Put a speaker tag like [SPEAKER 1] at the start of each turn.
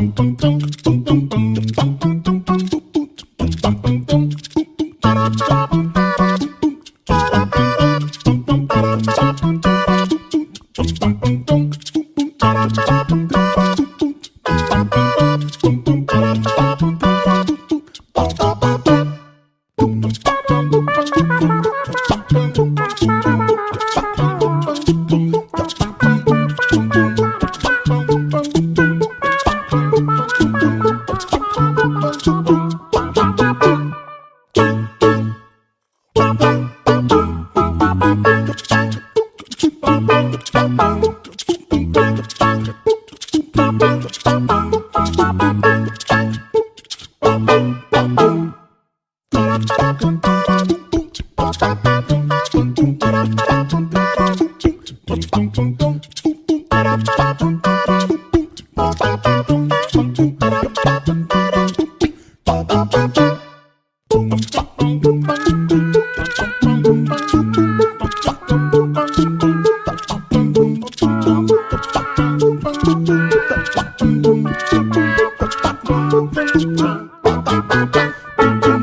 [SPEAKER 1] dun, dun, dun. 棒棒。dum dum